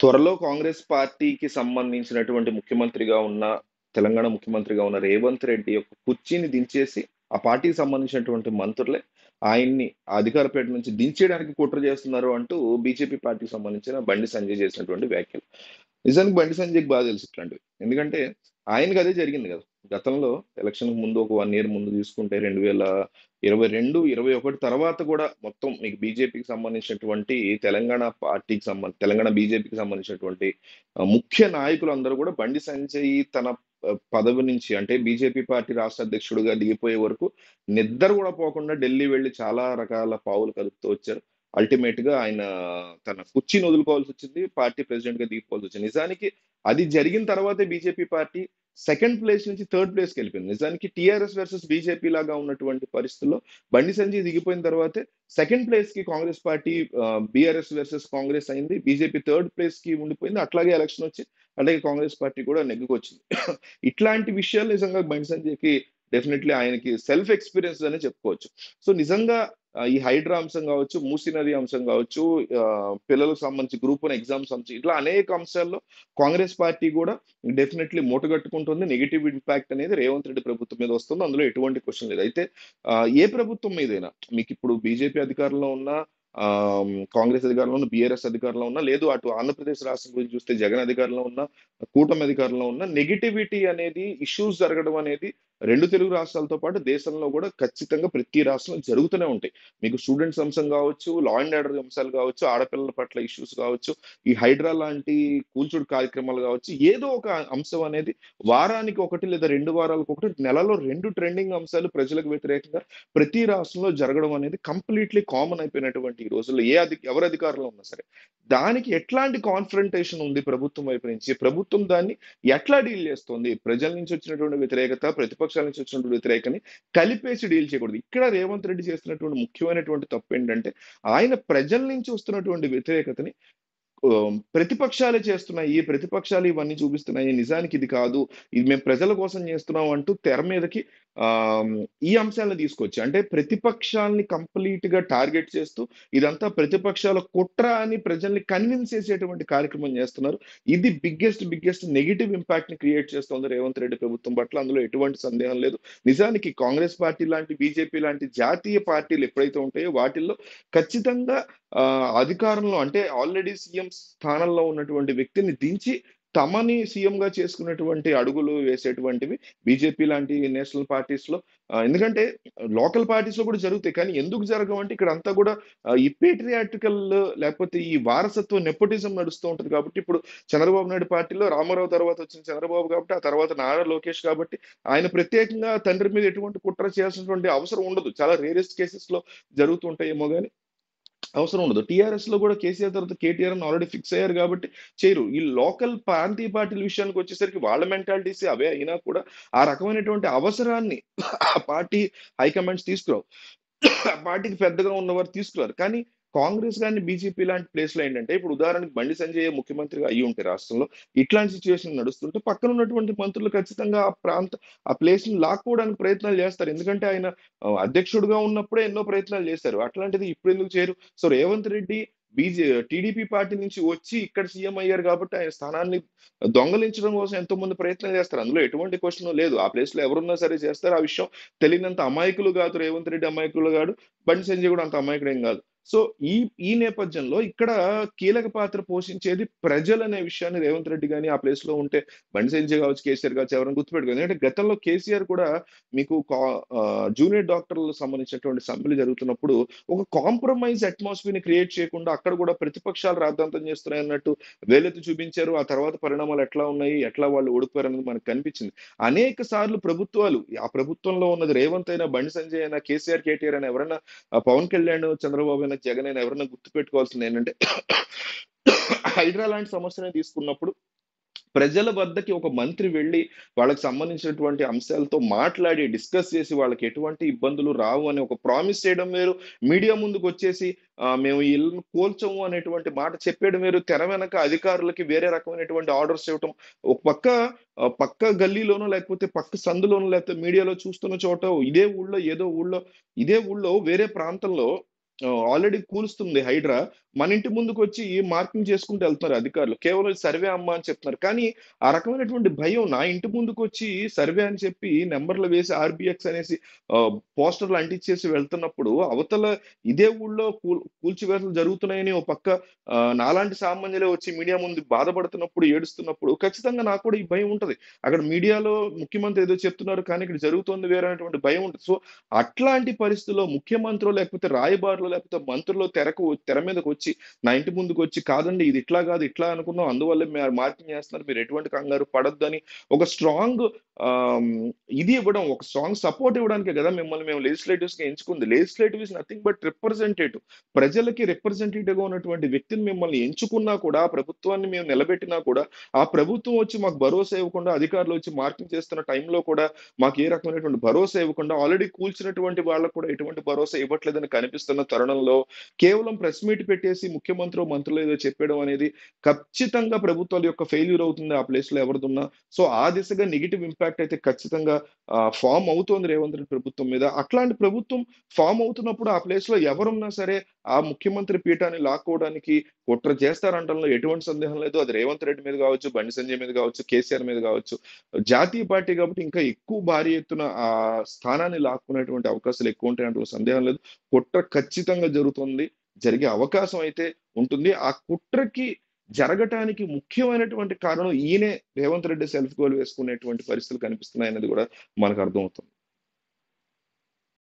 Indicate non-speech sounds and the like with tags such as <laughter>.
త్వరలో కాంగ్రెస్ పార్టీకి సంబంధించినటువంటి ముఖ్యమంత్రిగా ఉన్న తెలంగాణ ముఖ్యమంత్రిగా ఉన్న రేవంత్ రెడ్డి యొక్క కుర్చీని దించేసి ఆ పార్టీకి సంబంధించినటువంటి మంత్రులే ఆయన్ని అధికారపేట నుంచి దించేయడానికి కుట్ర చేస్తున్నారు అంటూ బీజేపీ పార్టీకి సంబంధించిన బండి సంజయ్ చేసినటువంటి వ్యాఖ్యలు. నిజానికి బండి సంజయ్కి బాగా తెలుసు ఇట్లాంటివి. ఎందుకంటే ఆయనకి అదే జరిగింది కదా. గతంలో ఎలక్షన్ ముందు ఒక వన్ ఇయర్ ముందు తీసుకుంటే రెండు వేల ఇరవై రెండు ఇరవై ఒకటి తర్వాత కూడా మొత్తం మీకు బీజేపీకి సంబంధించినటువంటి తెలంగాణ పార్టీకి సంబంధ తెలంగాణ బీజేపీకి సంబంధించినటువంటి ముఖ్య నాయకులు అందరూ కూడా బండి సంజయ్ తన పదవి నుంచి అంటే బీజేపీ పార్టీ రాష్ట్ర అధ్యక్షుడిగా దిగిపోయే వరకు నిద్ర కూడా పోకుండా ఢిల్లీ వెళ్ళి చాలా రకాల పావులు కలుపుతూ వచ్చారు. అల్టిమేట్గా ఆయన తన కుర్చీని వదులుకోవాల్సి వచ్చింది పార్టీ ప్రెసిడెంట్గా దిగిపోవాల్సి వచ్చింది. నిజానికి అది జరిగిన తర్వాతే బీజేపీ పార్టీ సెకండ్ ప్లేస్ నుంచి థర్డ్ ప్లేస్కి వెళ్ళిపోయింది. నిజానికి టీఆర్ఎస్ వర్సెస్ బీజేపీ లాగా ఉన్నటువంటి పరిస్థితుల్లో బండి సంజయ్ దిగిపోయిన తర్వాతే సెకండ్ ప్లేస్కి Congress party BRS versus Congress అయింది. బీజేపీ థర్డ్ ప్లేస్కి ఉండిపోయింది. అట్లాగే ఎలక్షన్ వచ్చి అలాగే కాంగ్రెస్ పార్టీ కూడా నెగ్గుకొచ్చింది. <coughs> ఇట్లాంటి విషయాలు నిజంగా బండి సంజయ్కి డెఫినెట్లీ ఆయనకి సెల్ఫ్ ఎక్స్పీరియన్స్ అనే చెప్పుకోవచ్చు. సో నిజంగా ఈ హైడ్రా అంశం కావచ్చు మూసినది అంశం కావచ్చు పిల్లలకు సంబంధించి గ్రూప్ వన్ ఎగ్జామ్స్ సంబంధించి ఇట్లా అనేక అంశాల్లో కాంగ్రెస్ పార్టీ కూడా డెఫినెట్లీ మూటగట్టుకుంటుంది. నెగిటివ్ ఇంపాక్ట్ అనేది రేవంత్ రెడ్డి ప్రభుత్వం మీద వస్తుంది. అందులో ఎటువంటి క్వశ్చన్ లేదు. అయితే ఏ ప్రభుత్వం మీదైనా మీకు ఇప్పుడు బీజేపీ అధికారంలో ఉన్నా ఆ, కాంగ్రెస్ అధికారంలో ఉన్న బీఆర్ఎస్ అధికారంలో ఉన్నా లేదు అటు ఆంధ్రప్రదేశ్ రాష్ట్రం గురించి చూస్తే జగన్ అధికారంలో ఉన్న కూటమి అధికారంలో ఉన్న నెగిటివిటీ అనేది ఇష్యూస్ జరగడం అనేది రెండు తెలుగు రాష్ట్రాలతో పాటు దేశంలో కూడా ఖచ్చితంగా ప్రతి రాష్ట్రంలో జరుగుతూనే ఉంటాయి. మీకు స్టూడెంట్స్ అంశం కావచ్చు లా అండ్ ఆర్డర్ అంశాలు కావచ్చు ఆడపిల్లల పట్ల ఇష్యూస్ కావచ్చు ఈ హైడ్రా లాంటి కూల్చుడు కార్యక్రమాలు కావచ్చు ఏదో ఒక అంశం అనేది వారానికి ఒకటి లేదా రెండు వారాలకు ఒకటి నెలలో రెండు ట్రెండింగ్ అంశాలు ప్రజలకు వ్యతిరేకంగా ప్రతి రాష్ట్రంలో జరగడం అనేది కంప్లీట్లీ కామన్ అయిపోయినటువంటి ఈ రోజుల్లో. ఏ అధి ఎవరు అధికారంలో ఉన్నా సరే. దానికి ఎట్లాంటి కాన్ఫరంటేషన్ ఉంది ప్రభుత్వం వైపు నుంచి? ప్రభుత్వం దాన్ని ఎట్లా డీల్ చేస్తుంది? ప్రజల నుంచి వచ్చినటువంటి వ్యతిరేకత ప్రతిపక్ష ప్రతిపక్షాల నుంచి వచ్చినటువంటి వ్యతిరేకని కలిపేసి డీల్ చేయకూడదు. ఇక్కడ రేవంత్ రెడ్డి చేస్తున్నటువంటి ముఖ్యమైనటువంటి తప్పు ఏంటంటే ఆయన ప్రజల నుంచి వస్తున్నటువంటి వ్యతిరేకతని ప్రతిపక్షాలే చేస్తున్నాయి. ప్రతిపక్షాలు ఇవన్నీ చూపిస్తున్నాయి. నిజానికి ఇది కాదు. ఇది మేము ప్రజల కోసం చేస్తున్నాం అంటూ తెర మీదకి ఈ అంశాలను తీసుకొచ్చి అంటే ప్రతిపక్షాలని కంప్లీట్గా టార్గెట్ చేస్తూ ఇదంతా ప్రతిపక్షాల కుట్ర అని ప్రజల్ని కన్విన్స్ చేసేటువంటి కార్యక్రమం చేస్తున్నారు. ఇది బిగ్గెస్ట్ బిగ్గెస్ట్ నెగిటివ్ ఇంపాక్ట్ని క్రియేట్ చేస్తుంది రేవంత్ రెడ్డి ప్రభుత్వం పట్ల. అందులో ఎటువంటి సందేహం లేదు. నిజానికి కాంగ్రెస్ పార్టీ లాంటి బీజేపీ లాంటి జాతీయ పార్టీలు ఎప్పుడైతే ఉంటాయో వాటిల్లో ఖచ్చితంగా అధికారంలో అంటే ఆల్రెడీ సీఎం స్థానంలో ఉన్నటువంటి వ్యక్తిని దించి తమని సీఎంగా చేసుకున్నటువంటి అడుగులు వేసేటువంటివి బీజేపీ లాంటి నేషనల్ పార్టీస్లో ఎందుకంటే లోకల్ పార్టీస్లో కూడా జరుగుతాయి. కానీ ఎందుకు జరగవంటే ఇక్కడ అంతా కూడా ఈ పేట్రియాటికల్ లేకపోతే ఈ వారసత్వ నెపోటిజం నడుస్తూ ఉంటుంది కాబట్టి ఇప్పుడు చంద్రబాబు నాయుడు పార్టీలో రామారావు తర్వాత వచ్చిన చంద్రబాబు కాబట్టి ఆ తర్వాత నారా లోకేష్ కాబట్టి ఆయన ప్రత్యేకంగా తండ్రి మీద ఎటువంటి కుట్ర చేయాల్సినటువంటి అవసరం ఉండదు. చాలా రేరెస్ట్ కేసెస్లో జరుగుతుంటాయేమో కానీ అవసరం ఉండదు. టీఆర్ఎస్లో కూడా కేసీఆర్ తర్వాత కేటీఆర్ ఆల్రెడీ ఫిక్స్ అయ్యారు కాబట్టి చేయరు. ఈ లోకల్ ప్రాంతీయ పార్టీల విషయానికి వచ్చేసరికి వాళ్ళ మెంటాలిటీస్ అవే అయినా కూడా ఆ రకమైనటువంటి అవసరాన్ని ఆ పార్టీ హైకమాండ్స్ తీసుకురావు. ఆ పార్టీకి పెద్దగా ఉన్నవారు తీసుకురారు. కానీ కాంగ్రెస్ కానీ బీజేపీ లాంటి ప్లేస్లో ఏంటంటే ఇప్పుడు ఉదాహరణకి బండి సంజయ్ ముఖ్యమంత్రిగా అయ్యి ఉంటే రాష్ట్రంలో ఇట్లాంటి సిచ్యువేషన్ నడుస్తుంటే పక్కన ఉన్నటువంటి మంత్రులు ఖచ్చితంగా ఆ ప్రాంత ఆ ప్లేస్ని లాక్కోవడానికి ప్రయత్నాలు చేస్తారు. ఎందుకంటే ఆయన అధ్యక్షుడుగా అధ్యక్షుడిగా ఉన్నప్పుడే ఎన్నో ప్రయత్నాలు చేశారు. అట్లాంటిది ఇప్పుడు ఎందుకు చేయరు? సో రేవంత్ రెడ్డి బీజే టీడీపీ పార్టీ నుంచి వచ్చి ఇక్కడ సీఎం అయ్యారు కాబట్టి ఆయన స్థానాన్ని దొంగలించడం కోసం ఎంతో మంది ప్రయత్నాలు చేస్తారు. అందులో ఎటువంటి క్వశ్చన్ లేదు. ఆ ప్లేస్లో ఎవరున్నా సరే చేస్తారు. ఆ విషయం తెలియనంత అమాయకులు కాదు రేవంత్ రెడ్డి అమాయకులు కాదు బండి సంజయ్ కూడా అంత అమాయకుడు ఏం కాదు. సో ఈ ఈ నేపథ్యంలో ఇక్కడ కీలక పాత్ర పోషించేది ప్రజలు అనే విషయాన్ని రేవంత్ రెడ్డి కానీ ఆ ప్లేస్లో ఉంటే బండి సంజయ్ కావచ్చు కేసీఆర్ కావచ్చు ఎవరైనా గుర్తుపెట్టుకోండి. ఎందుకంటే గతంలో కేసీఆర్ కూడా మీకు జూనియర్ డాక్టర్లకు సంబంధించినటువంటి సమ్మెలు జరుగుతున్నప్పుడు ఒక కాంప్రమైజ్ అట్మాస్ఫియర్ని క్రియేట్ చేయకుండా అక్కడ కూడా ప్రతిపక్షాలు రాద్ధాంతం చేస్తున్నాయి అన్నట్టు వేలెత్తి చూపించారు. ఆ తర్వాత పరిణామాలు ఎట్లా ఉన్నాయి ఎట్లా వాళ్ళు ఓడిపోయారు అనేది మనకు కనిపించింది. అనేక సార్లు ప్రభుత్వాలు ఆ ప్రభుత్వంలో ఉన్నది రేవంత్ అయినా బండి సంజయ్ అయినా కేసీఆర్ కేటీఆర్ అయినా ఎవరైనా పవన్ కళ్యాణ్ చంద్రబాబు అయినా జగన్ అయినా ఎవరైనా గుర్తుపెట్టుకోవాల్సింది ఏంటంటే హైడ్రా లాంటి సమస్యని తీసుకున్నప్పుడు ప్రజల వద్దకి ఒక మంత్రి వెళ్ళి వాళ్ళకి సంబంధించినటువంటి అంశాలతో మాట్లాడి డిస్కస్ చేసి వాళ్ళకి ఎటువంటి ఇబ్బందులు రావు అని ఒక ప్రామిస్ చేయడం వేరు. మీడియా ముందుకు వచ్చేసి మేము ఇళ్ళను కోల్చము అనేటువంటి మాట చెప్పేయడం వేరు. తెర వెనక అధికారులకి వేరే రకమైనటువంటి ఆర్డర్స్ ఇవ్వటం. ఒక పక్క పక్క గల్లీలోనో లేకపోతే పక్క సందులోనో లేకపోతే మీడియాలో చూస్తున్న చోట ఇదే ఊళ్ళో ఏదో ఊళ్ళో ఇదే ఊళ్ళో వేరే ప్రాంతంలో ఆల్రెడీ కూలుస్తుంది హైడ్రా. మన ఇంటి ముందుకు వచ్చి మార్కింగ్ చేసుకుంటూ వెళ్తున్నారు అధికారులు. కేవలం సర్వే అమ్మ అని చెప్తున్నారు. కానీ ఆ రకమైనటువంటి భయం నా ఇంటి ముందుకు వచ్చి సర్వే అని చెప్పి నెంబర్లు వేసి ఆర్బిఎక్స్ అనేసి ఆ, పోస్టర్లు అంటించేసి వెళ్తున్నప్పుడు అవతల ఇదే ఊళ్ళో కూల్ కూల్చివేతలు జరుగుతున్నాయని ఓ పక్క నాలాంటి సామాన్యులే వచ్చి మీడియా ముందు బాధపడుతున్నప్పుడు ఏడుస్తున్నప్పుడు ఖచ్చితంగా నాకు కూడా ఈ భయం ఉంటది. అక్కడ మీడియాలో ముఖ్యమంత్రి ఏదో చెప్తున్నారు కానీ ఇక్కడ జరుగుతుంది వేరే అనేటువంటి భయం ఉంటుంది. సో అట్లాంటి పరిస్థితుల్లో ముఖ్యమంత్రులు లేకపోతే రాయబారులు లేకపోతే మంత్రులు తెరకు తెర మీదకి వచ్చి నా ఇంటి ముందుకు వచ్చి కాదండి ఇది ఇట్లా కాదు ఇట్లా అనుకున్నాం. అందువల్ల మీరు మార్కింగ్ చేస్తున్నారు. మీరు ఎటువంటి కంగారు పడొద్దని ఒక స్ట్రాంగ్ ఇది ఇవ్వడం ఒక స్ట్రాంగ్ సపోర్ట్ ఇవ్వడానికే కదా మిమ్మల్ని మేము లెజిస్లేటివ్స్గా ఎంచుకుంది. Legislative is nothing but representative ప్రజలకి రిప్రజెంటేటివ్గా ఉన్నటువంటి వ్యక్తిని మిమ్మల్ని ఎంచుకున్నా కూడా ప్రభుత్వాన్ని మేము నిలబెట్టినా కూడా ఆ ప్రభుత్వం వచ్చి మాకు భరోసా ఇవ్వకుండా అధికారులు వచ్చి మార్కింగ్ చేస్తున్న టైంలో కూడా మాకు ఏ రకమైనటువంటి భరోసా ఇవ్వకుండా ఆల్రెడీ కూల్చినటువంటి వాళ్ళకు కూడా ఎటువంటి భరోసా ఇవ్వట్లేదని కనిపిస్తున్న తరుణంలో కేవలం ప్రెస్ మీట్ పెట్టేసి ముఖ్యమంత్రి మంత్రులు ఏదో చెప్పడం అనేది ఖచ్చితంగా ప్రభుత్వాల యొక్క ఫెయిల్యూర్ అవుతుంది ఆ ప్లేస్లో ఎవరిదున్నా. సో ఆ దిశగా నెగిటివ్ ఇంపాక్ట్ అయితే ఖచ్చితంగా ఫామ్ అవుతోంది రేవంత్ రెడ్డి ప్రభుత్వం మీద. అట్లాంటి ప్రభుత్వం ఫామ్ అవుతున్నప్పుడు ఆ ప్లేస్లో ఎవరున్నా సరే ఆ ముఖ్యమంత్రి పీఠాన్ని లాక్కోవడానికి కుట్ర చేస్తారంటంలో ఎటువంటి సందేహం లేదు. అది రేవంత్ రెడ్డి మీద కావచ్చు బండి సంజయ్ మీద కావచ్చు కేసీఆర్ మీద కావచ్చు. జాతీయ పార్టీ కాబట్టి ఇంకా ఎక్కువ భారీ ఎత్తున ఆ స్థానాన్ని లాక్కునేటువంటి అవకాశాలు ఎక్కువ ఉంటాయి అంటే సందేహం లేదు. కుట్ర ఖచ్చితంగా జరుగుతుంది జరిగే అవకాశం అయితే ఉంటుంది. ఆ కుట్రకి జరగటానికి ముఖ్యమైనటువంటి కారణం ఈయనే రేవంత్ రెడ్డి సెల్ఫ్ గోల్ వేసుకునేటువంటి పరిస్థితులు కనిపిస్తున్నాయి అనేది కూడా మనకు అర్థమవుతుంది.